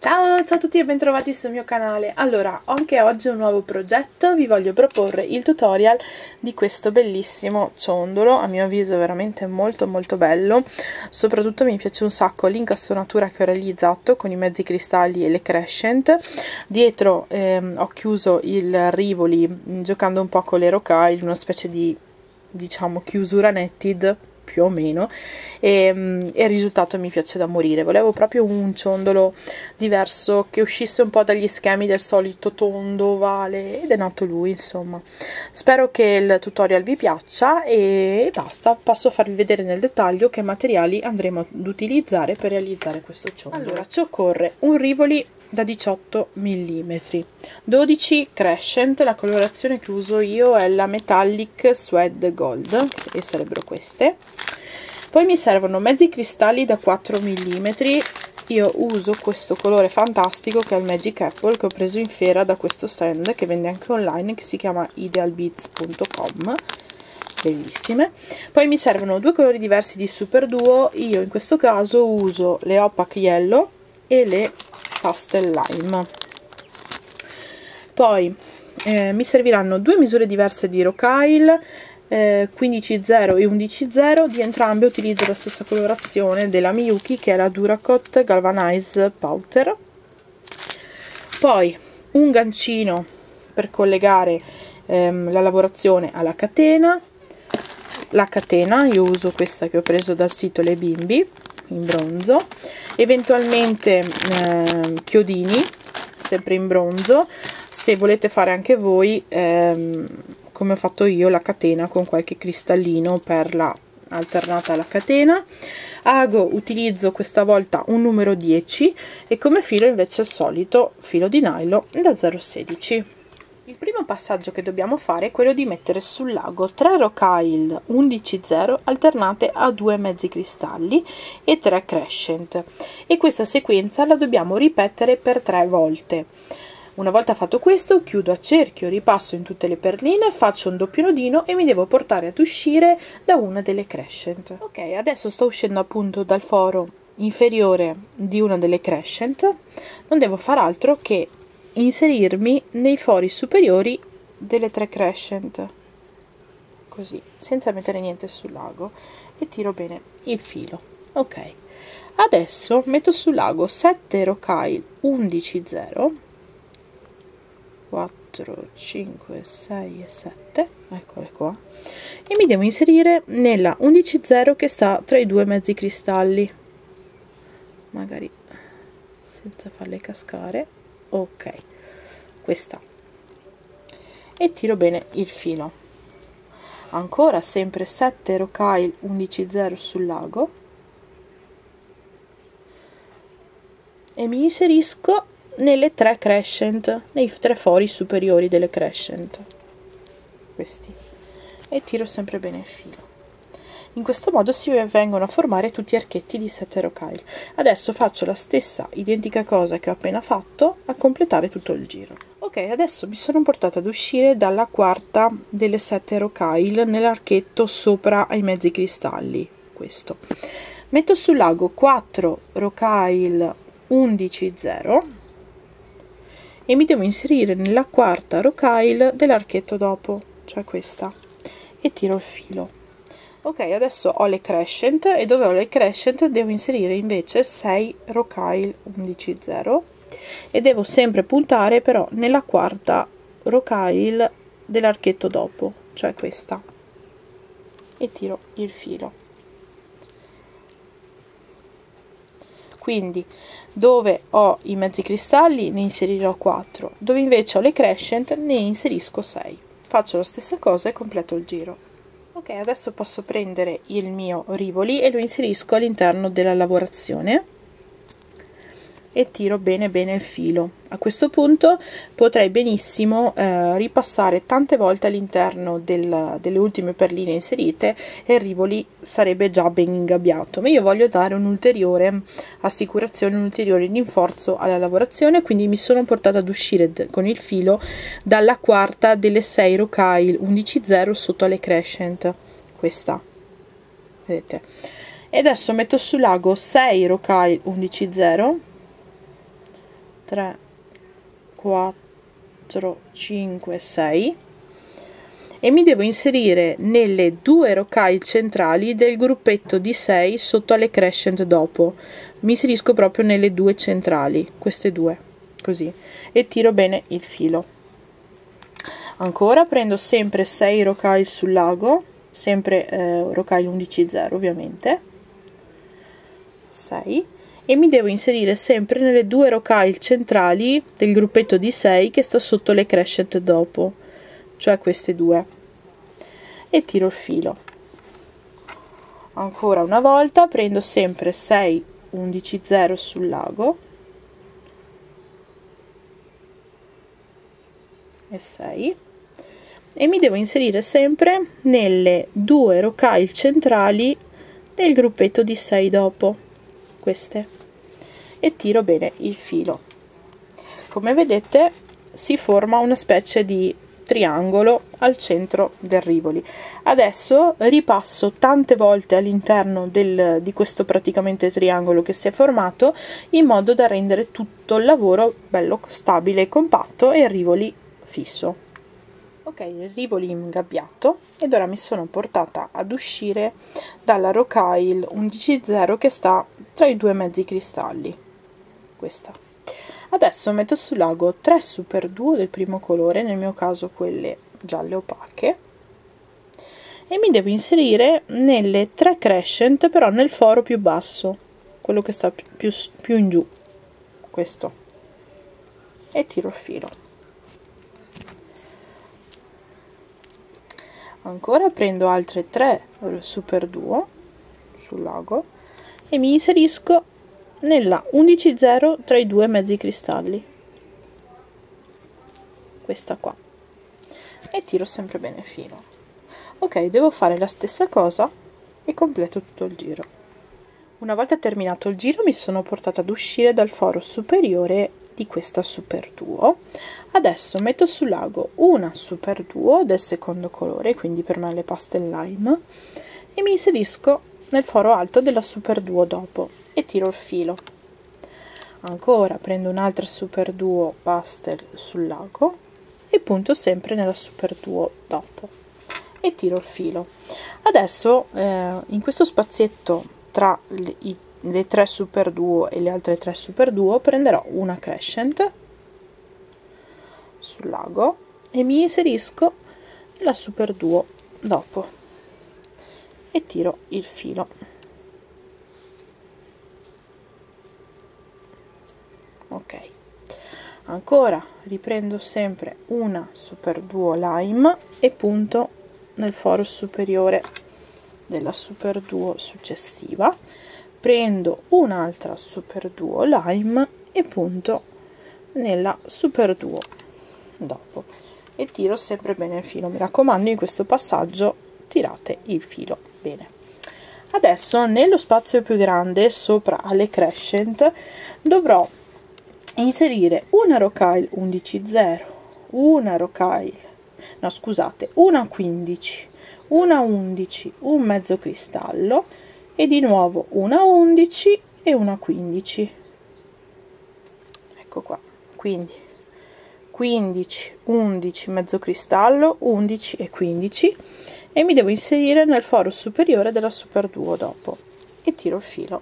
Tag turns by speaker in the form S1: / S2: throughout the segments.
S1: Ciao, ciao a tutti e bentrovati sul mio canale. Allora, anche oggi un nuovo progetto, vi voglio proporre il tutorial di questo bellissimo ciondolo, a mio avviso veramente molto molto bello, soprattutto mi piace un sacco l'incastonatura che ho realizzato con i mezzi cristalli e le crescent, dietro ehm, ho chiuso il rivoli giocando un po' con le rocaille, una specie di diciamo chiusura netted più o meno e, mm, e, il risultato mi piace da morire. Volevo proprio un ciondolo diverso che uscisse un po' dagli schemi del solito tondo ovale ed è nato lui insomma. Spero che il tutorial vi piaccia e basta passo a farvi vedere nel dettaglio che materiali andremo ad utilizzare per realizzare questo ciondolo. Allora. Ci occorre un rivoli da 18 mm 12 crescent la colorazione che uso io è la metallic suede gold e sarebbero queste. Poi mi servono mezzi cristalli da 4 mm io uso questo colore fantastico che è il Magic Apple che ho preso in fiera da questo stand che vende anche online che si chiama idealbeats.com bellissime. Poi mi servono due colori diversi di Super Duo. Io in questo caso uso le Opaque Yellow e le pastel lime poi eh, mi serviranno due misure diverse di rocaille eh, 15.0 e 11.0 di entrambe utilizzo la stessa colorazione della Miyuki che è la Duracot Galvanize Powder. Poi un gancino per collegare ehm, la lavorazione alla catena. La catena io uso questa che ho preso dal sito Le Bimbi in bronzo eventualmente eh, chiodini sempre in bronzo. Se volete fare anche voi ehm, come ho fatto io la catena con qualche cristallino per la alternata alla catena. Ago utilizzo questa volta un numero 10 e come filo invece il solito filo di nylon da 0,16 il primo passaggio che dobbiamo fare è quello di mettere sul lago 3 rocaille 11.0 alternate a due mezzi cristalli e 3 crescent e questa sequenza la dobbiamo ripetere per tre volte. Una volta fatto questo chiudo a cerchio, ripasso in tutte le perline, faccio un doppio nodino e mi devo portare ad uscire da una delle crescent. Ok, adesso sto uscendo appunto dal foro inferiore di una delle crescent, non devo far altro che inserirmi nei fori superiori delle tre crescent. Così senza mettere niente sul lago e tiro bene il filo. Ok. Adesso metto sul lago 7 rocaille 11 0 4 5 6 e 7 eccole qua. E mi devo inserire nella 11 0 che sta tra i due mezzi cristalli. Magari senza farle cascare ok questa. E tiro bene il filo. Ancora sempre 7 rocaille 11 sul lago. E mi inserisco nelle tre crescent nei tre fori superiori delle crescent. Questi. E tiro sempre bene il filo in questo modo si vengono a formare tutti gli archetti di 7 rocaille. Adesso faccio la stessa identica cosa che ho appena fatto a completare tutto il giro. Ok, adesso mi sono portata ad uscire dalla quarta delle 7 rocaille nell'archetto sopra ai mezzi cristalli, questo. Metto sul lago 4 rocaille 11 0 e mi devo inserire nella quarta rocaille dell'archetto dopo, cioè questa, e tiro il filo ok adesso ho le crescent e dove ho le crescent devo inserire invece 6 rocaille 11 0 e devo sempre puntare però nella quarta rocaille dell'archetto dopo cioè questa. E tiro il filo. Quindi dove ho i mezzi cristalli ne inserirò 4 dove invece ho le crescent ne inserisco 6 faccio la stessa cosa e completo il giro ok adesso posso prendere il mio rivoli e lo inserisco all'interno della lavorazione e tiro bene bene il filo. A questo punto potrei benissimo eh, ripassare tante volte all'interno del, delle ultime perline inserite e il rivoli sarebbe già ben ingabbiato. Ma io voglio dare un'ulteriore assicurazione un ulteriore rinforzo alla lavorazione quindi mi sono portata ad uscire con il filo dalla quarta delle 6 rocaille 11.0 sotto alle crescent. Questa. Vedete? E adesso metto sul lago 6 rocaille 11.0 3 4 5 6 e mi devo inserire nelle due rocaille centrali del gruppetto di 6 sotto alle crescent dopo. Mi inserisco proprio nelle due centrali queste due così. E tiro bene il filo. Ancora prendo sempre 6 rocaille sul lago sempre eh, rocaille 11 0 ovviamente. 6 e mi devo inserire sempre nelle due rocaille centrali del gruppetto di 6 che sta sotto le crescent dopo cioè queste due. E tiro il filo. Ancora una volta prendo sempre 6 11 0 sul lago. E 6 e mi devo inserire sempre nelle due rocaille centrali del gruppetto di 6 dopo queste e tiro bene il filo. Come vedete si forma una specie di triangolo al centro del rivoli. Adesso ripasso tante volte all'interno di questo praticamente triangolo che si è formato in modo da rendere tutto il lavoro bello stabile e compatto e il rivoli fisso. Ok il rivoli ingabbiato ed ora mi sono portata ad uscire dalla rocaille 11.0 che sta tra i due mezzi cristalli questa. Adesso metto sul lago 3 super duo del primo colore nel mio caso quelle gialle opache e mi devo inserire nelle tre crescent però nel foro più basso quello che sta più, più in giù questo. E tiro il filo. Ancora prendo altre 3 super duo sul lago e mi inserisco nella 11.0 tra i due mezzi cristalli. Questa qua. E tiro sempre bene filo ok devo fare la stessa cosa e completo tutto il giro. Una volta terminato il giro mi sono portata ad uscire dal foro superiore di questa super duo. Adesso metto sul lago una super duo del secondo colore quindi per me le pastel lime e mi inserisco nel foro alto della super duo dopo e tiro il filo. Ancora prendo un'altra super duo pastel sul lago e punto sempre nella super duo dopo e tiro il filo. Adesso eh, in questo spazietto tra le, i, le tre super duo e le altre tre super duo prenderò una crescent sul lago e mi inserisco nella super duo dopo e tiro il filo ok. Ancora riprendo sempre una super duo lime e punto nel foro superiore della super duo successiva. Prendo un'altra super duo lime e punto nella super duo dopo. E tiro sempre bene il filo. Mi raccomando in questo passaggio tirate il filo bene. Adesso nello spazio più grande sopra alle crescent dovrò inserire una rocaille 11.0 una rocaille no scusate una 15 una 11 un mezzo cristallo e di nuovo una 11 e una 15 ecco qua quindi 15 11 mezzo cristallo 11 e 15 e mi devo inserire nel foro superiore della super duo dopo e tiro il filo.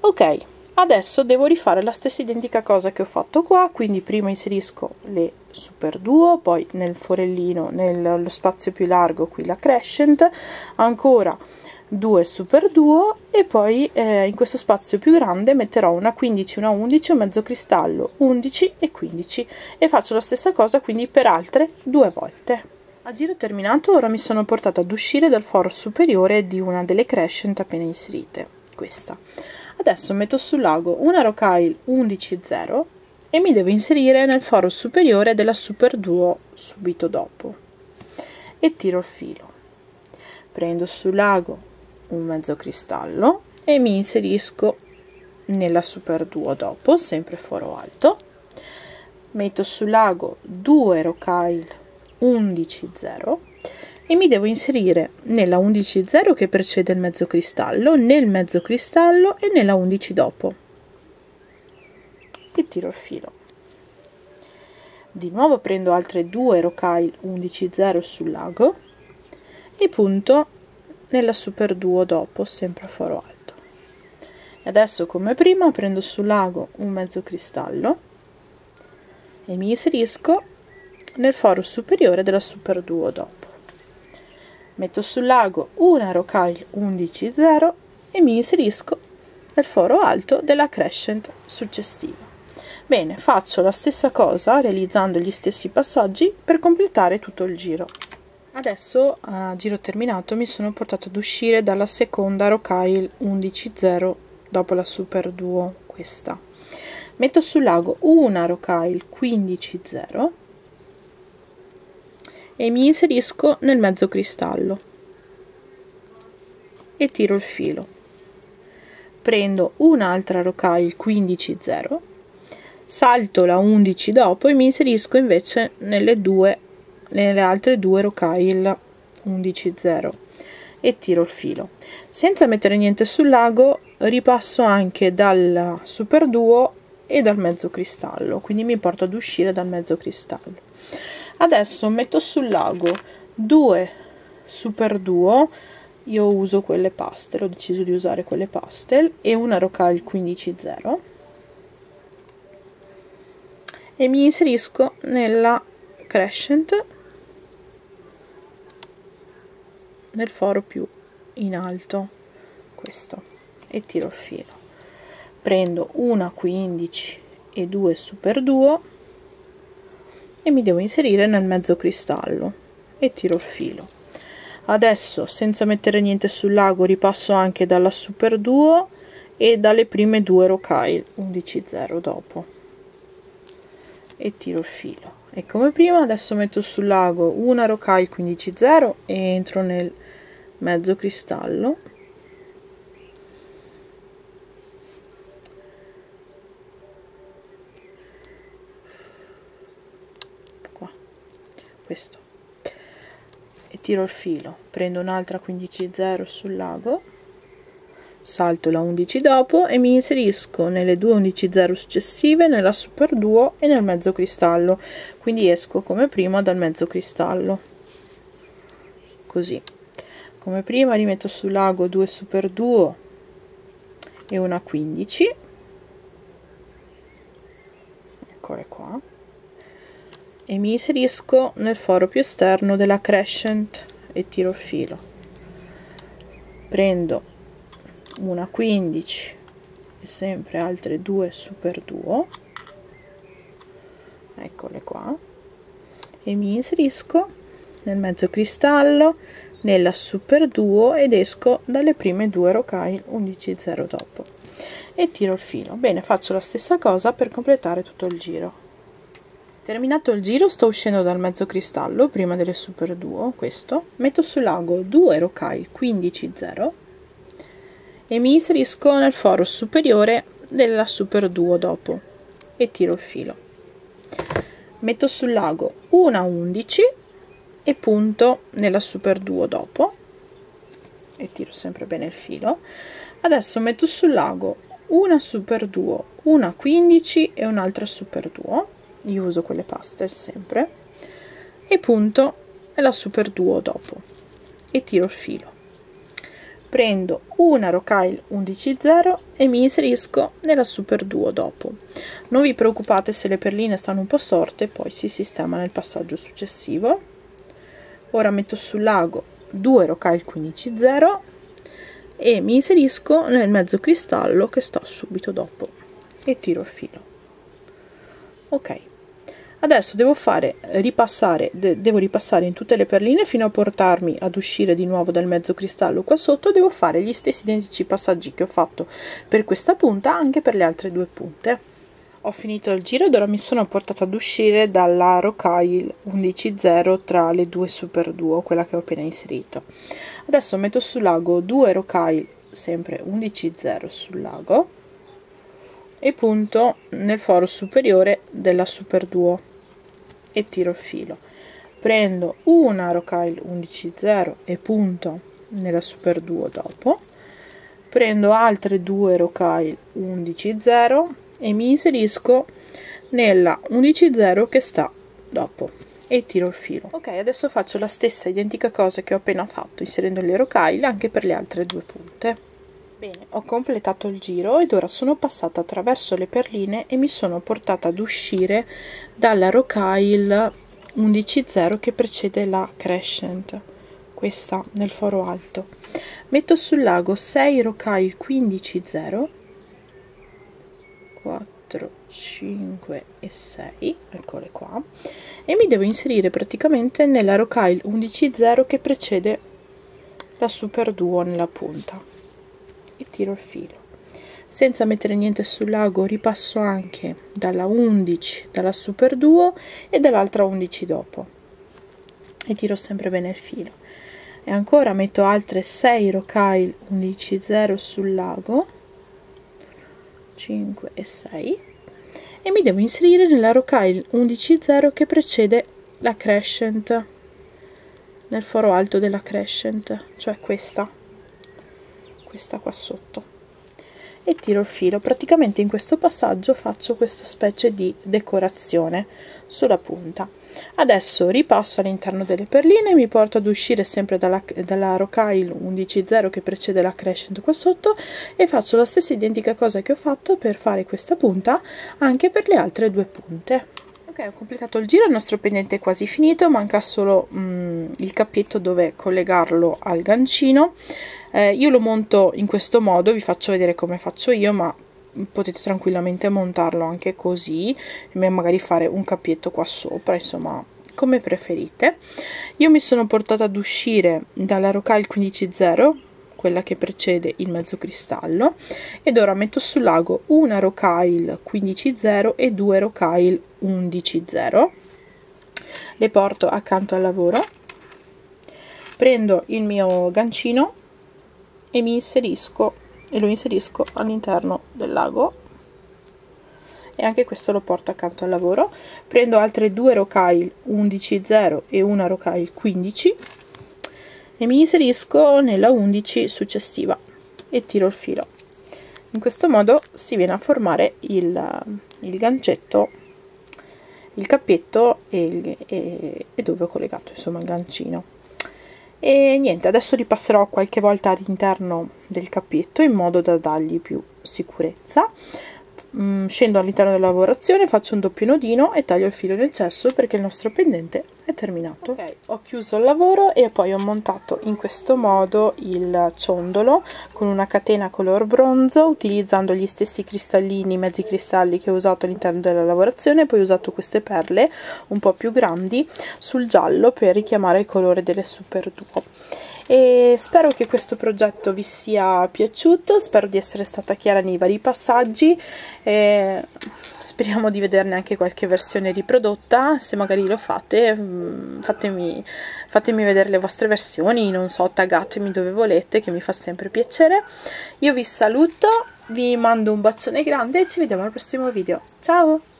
S1: Ok adesso devo rifare la stessa identica cosa che ho fatto qua quindi prima inserisco le super duo poi nel forellino nello spazio più largo qui la crescent ancora due super duo e poi eh, in questo spazio più grande metterò una 15 una 11 un mezzo cristallo 11 e 15 e faccio la stessa cosa quindi per altre due volte. A giro terminato ora mi sono portata ad uscire dal foro superiore di una delle crescent appena inserite questa adesso metto sul lago una rocaille 11.0 e mi devo inserire nel foro superiore della super duo subito dopo. E tiro il filo. Prendo sul lago un mezzo cristallo e mi inserisco nella super duo dopo sempre foro alto. Metto sul lago 2 rocaille 11.0 e mi devo inserire nella 11.0 che precede il mezzo cristallo, nel mezzo cristallo e nella 11 dopo. e tiro il filo. Di nuovo prendo altre due rocaille 11 0 sul lago e punto nella super duo dopo sempre a foro alto. Adesso come prima prendo sul lago un mezzo cristallo e mi inserisco nel foro superiore della super duo dopo metto sul lago una rocaille 11 0 e mi inserisco nel foro alto della crescent successiva Bene, faccio la stessa cosa realizzando gli stessi passaggi per completare tutto il giro. Adesso, a giro terminato, mi sono portato ad uscire dalla seconda rocaille 11.0 dopo la super duo questa. Metto sul lago una rocaille 15.0 e mi inserisco nel mezzo cristallo. E tiro il filo. Prendo un'altra rocaille 15.0 salto la 11 dopo e mi inserisco invece nelle due nelle altre due rocaille 11 0 e tiro il filo. Senza mettere niente sul lago ripasso anche dal super duo e dal mezzo cristallo quindi mi porto ad uscire dal mezzo cristallo adesso metto sul lago due super duo. Io uso quelle pastel ho deciso di usare quelle pastel e una rocaille 15 0 e mi inserisco nella crescent nel foro più in alto questo e tiro il filo prendo una 15 e due super duo e mi devo inserire nel mezzo cristallo. E tiro il filo. Adesso senza mettere niente sul lago ripasso anche dalla super duo e dalle prime due rocaille 11 0 dopo. E tiro il filo. E come prima adesso metto sul lago una rocaille 15 0 e entro nel mezzo cristallo questo. E tiro il filo. Prendo un'altra 15 0 sul lago. Salto la 11 dopo e mi inserisco nelle due 11 0 successive nella super duo e nel mezzo cristallo. Quindi esco come prima dal mezzo cristallo. Così. Come prima rimetto sul lago 2 super duo e una 15 eccole qua e mi inserisco nel foro più esterno della crescent e tiro il filo. Prendo una 15 e sempre altre due super duo. Eccole qua. E mi inserisco nel mezzo cristallo nella super duo ed esco dalle prime due rocaille 11 0 dopo. E tiro il filo. Bene faccio la stessa cosa per completare tutto il giro terminato il giro sto uscendo dal mezzo cristallo prima delle super duo questo. Metto sul lago 2 rocaille 15 0 e mi inserisco nel foro superiore della super duo dopo. E tiro il filo. Metto sul lago una 11 e punto nella super duo dopo. E tiro sempre bene il filo. Adesso metto sul lago una super duo una 15 e un'altra super duo io uso quelle pastel sempre. E punto nella super duo dopo. E tiro il filo. Prendo una rocaille 11.0 e mi inserisco nella super duo dopo. Non vi preoccupate se le perline stanno un po' storte poi si sistema nel passaggio successivo. Ora metto sul lago 2 rocaille 15.0 e mi inserisco nel mezzo cristallo che sto subito dopo. E tiro il filo. Ok adesso devo fare ripassare de devo ripassare in tutte le perline fino a portarmi ad uscire di nuovo dal mezzo cristallo. Qua sotto devo fare gli stessi identici passaggi che ho fatto per questa punta anche per le altre due punte. Ho finito il giro ed ora mi sono portata ad uscire dalla rocaille 11.0 tra le due super duo quella che ho appena inserito. Adesso metto sul lago due rocaille sempre 11.0 sul lago e punto nel foro superiore della super duo e tiro il filo. Prendo una rocaille 11.0 e punto nella super duo dopo. Prendo altre due rocaille 11.0 e mi inserisco nella 11.0 che sta dopo e tiro il filo. Ok adesso faccio la stessa identica cosa che ho appena fatto inserendo le rocaille anche per le altre due punte bene. Ho completato il giro ed ora sono passata attraverso le perline e mi sono portata ad uscire dalla rocaille 11.0 che precede la crescent questa nel foro alto. Metto sul lago 6 rocaille 15.0 4 5 e 6 eccole qua e mi devo inserire praticamente nella rocaille 11.0 che precede la super duo nella punta tiro il filo. Senza mettere niente sul lago ripasso anche dalla 11 dalla super duo e dall'altra 11 dopo. E tiro sempre bene il filo. E ancora metto altre 6 rocaille 11.0 sul lago 5 e 6 e mi devo inserire nella rocaille 11.0 che precede la crescent nel foro alto della crescent cioè questa questa qua sotto. E tiro il filo. Praticamente in questo passaggio faccio questa specie di decorazione sulla punta. Adesso ripasso all'interno delle perline mi porto ad uscire sempre dalla, dalla rocaille 11.0 che precede la crescent qua sotto e faccio la stessa identica cosa che ho fatto per fare questa punta anche per le altre due punte ok ho completato il giro il nostro pendente è quasi finito manca solo mm, il cappietto dove collegarlo al gancino. Eh, io lo monto in questo modo vi faccio vedere come faccio io ma potete tranquillamente montarlo anche così magari fare un cappietto qua sopra insomma come preferite. Io mi sono portata ad uscire dalla rocaille 15.0 quella che precede il mezzo cristallo. Ed ora metto sul lago una rocaille 15.0 e due rocaille 11.0 le porto accanto al lavoro. Prendo il mio gancino e mi inserisco e lo inserisco all'interno del lago. E anche questo lo porto accanto al lavoro. Prendo altre due rocaille 11.0 e una rocaille 15 e mi inserisco nella 11 successiva e tiro il filo. In questo modo si viene a formare il, il gancetto il cappetto e, e, e dove ho collegato insomma il gancino. E niente adesso li passerò qualche volta all'interno del cappietto in modo da dargli più sicurezza mm, scendo all'interno della lavorazione faccio un doppio nodino e taglio il filo nel cesso perché il nostro pendente è terminato. Ok ho chiuso il lavoro e poi ho montato in questo modo il ciondolo con una catena color bronzo utilizzando gli stessi cristallini mezzi cristalli che ho usato all'interno della lavorazione. Poi ho usato queste perle un po' più grandi sul giallo per richiamare il colore delle super duo e spero che questo progetto vi sia piaciuto, spero di essere stata chiara nei vari passaggi e speriamo di vederne anche qualche versione riprodotta, se magari lo fate mm, fatemi, fatemi vedere le vostre versioni, non so, taggatemi dove volete che mi fa sempre piacere. Io vi saluto, vi mando un bacione grande e ci vediamo al prossimo video, ciao!